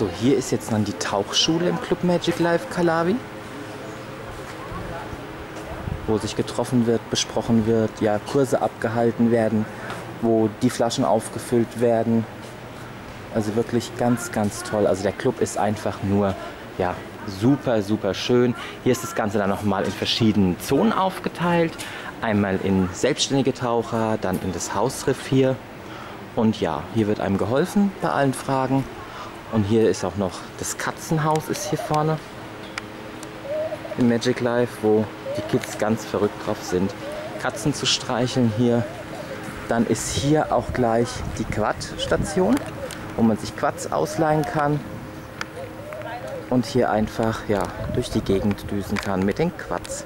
So, hier ist jetzt dann die Tauchschule im Club Magic Life Calavi. Wo sich getroffen wird, besprochen wird, ja, Kurse abgehalten werden, wo die Flaschen aufgefüllt werden. Also wirklich ganz, ganz toll. Also der Club ist einfach nur, ja, super, super schön. Hier ist das Ganze dann nochmal in verschiedenen Zonen aufgeteilt. Einmal in selbstständige Taucher, dann in das Hausriff hier. Und ja, hier wird einem geholfen bei allen Fragen. Und hier ist auch noch das Katzenhaus ist hier vorne im Magic Life, wo die Kids ganz verrückt drauf sind, Katzen zu streicheln hier. Dann ist hier auch gleich die Quad-Station, wo man sich Quads ausleihen kann und hier einfach ja, durch die Gegend düsen kann mit den Quads.